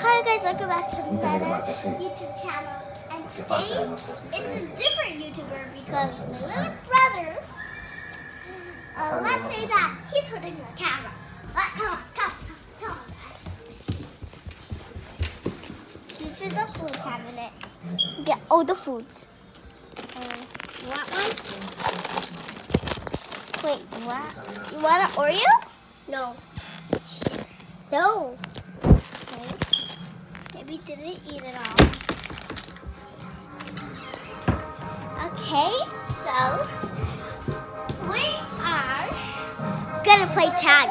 Hi guys, welcome back to another YouTube channel. And today, it's a different YouTuber because my little brother, uh, let's say that he's holding the camera. Uh, come on, come on, come on, guys. This is the food cabinet. Get all the foods. Um, you want one? Wait, what? You want an Oreo? No. No. Maybe didn't eat it all. Okay, so we are gonna play tag.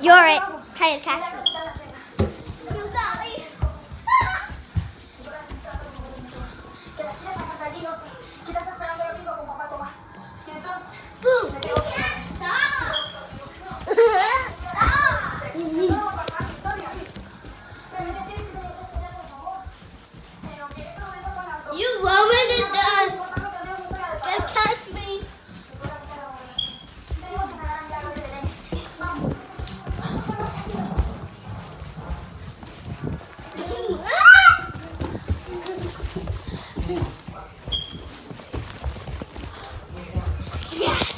You're it. Try to catch me. De Belén. Vamos. Vamos, vamos, tranquilos. Yes.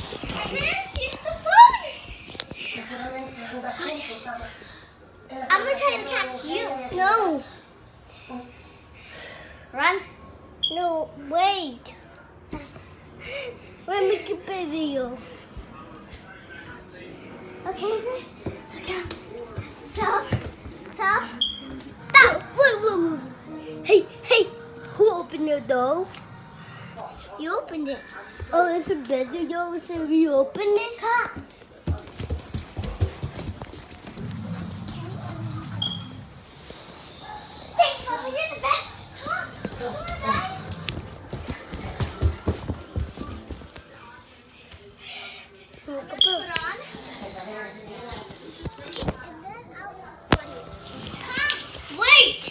I'm gonna try to catch you. No. Run. No, wait. We're making a video. Okay, guys. So, so, so. Wait, wait, wait. Hey, hey. Who opened the door? You opened it. Oh, it's a video, so you opened it? Come. Thanks, Mama. You're the best. Come on, guys. Put it on. Okay, and then I'll put it. Huh? Wait!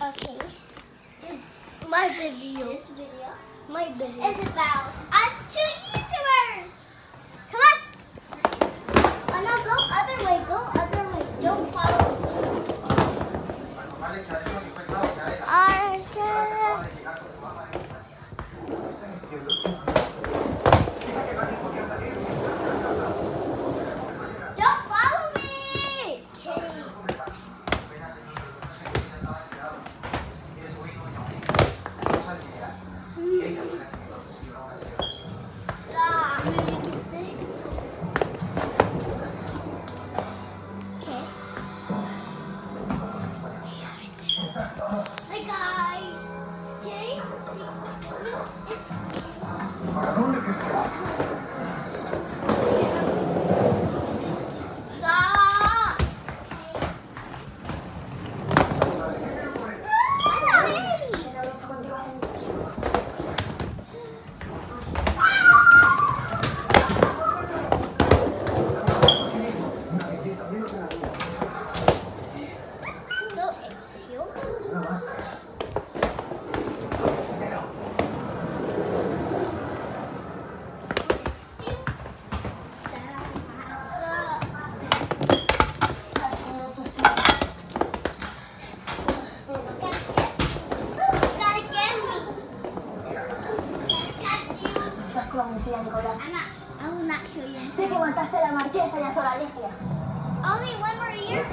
Okay. This my video. This video. My video. Is about ます。una mentira, Nicolás. I'm not sure Sé que aguantaste a la marquesa y a Sor Alicia. Only one more year